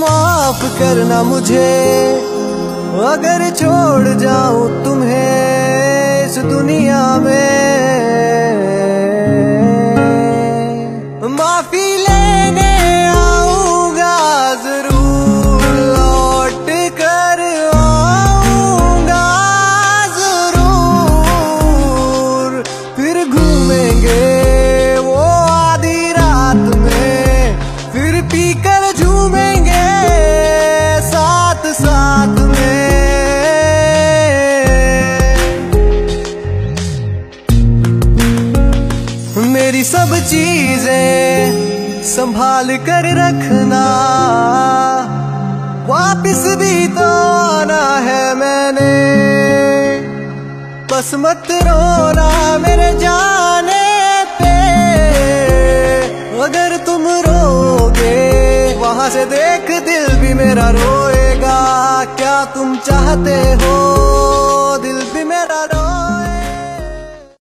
माफ़ करना मुझे अगर छोड़ जाऊँ तुम्हें इस दुनिया में। माफ़ी पीकर झूमेंगे साथ साथ में। मेरी सब चीज़ें संभाल कर रखना, वापिस भी तो आना है मैंने। बस मत रोना मेरे जाने पे, अगर तुम वहाँ से देख दिल भी मेरा रोएगा। क्या तुम चाहते हो? दिल भी मेरा रो